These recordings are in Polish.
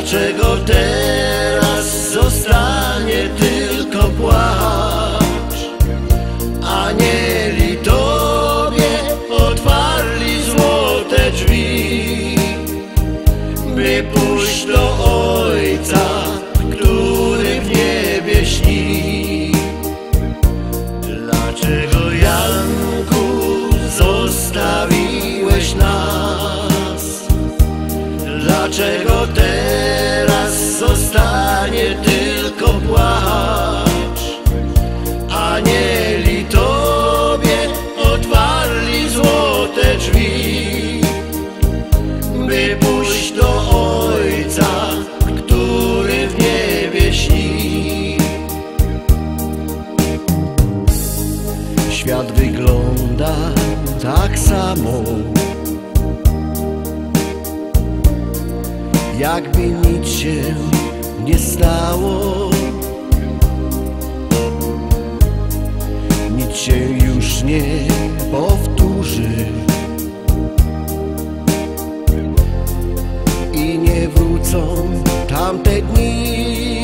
Dlaczego teraz zostanie tylko płacz Anieli Tobie otwarli złote drzwi By pójść do Ojca, który w niebie śni Dlaczego Janku zostawiłeś nas? Dlaczego teraz zostanie tylko płacz? Anieli Tobie otwarli złote drzwi By pójść do Ojca, który w niebie śni Świat wygląda tak samo Jakby nic się nie stało. Nic się już nie powtórzy. I nie wrócą tamte dni.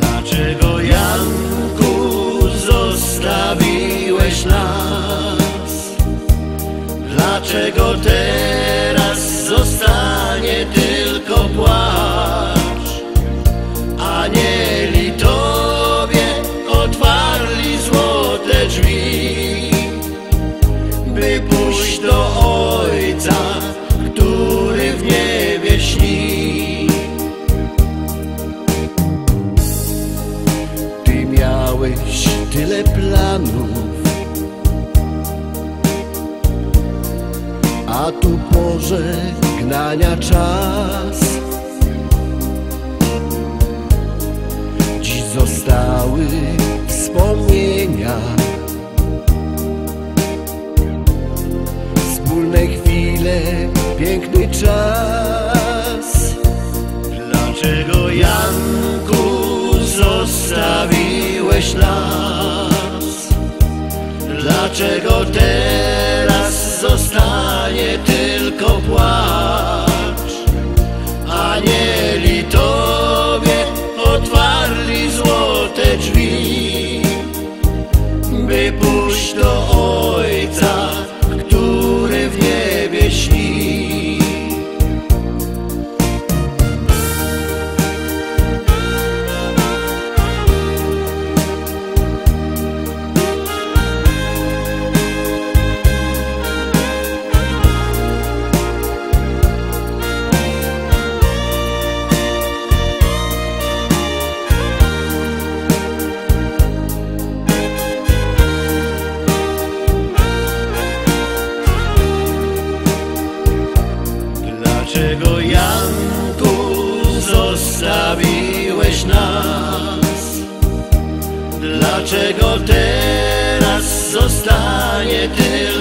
Dlaczego Janku zostawiłeś nas? Dlaczego teraz zostanie tylko A tu pożegnania czas. Dziś zostały wspomnienia. Wspólne chwile, piękny czas. Dlaczego Janku zostawiłeś nas? Dlaczego teraz zostanie tylko płacz? Dlaczego teraz zostanie płacz?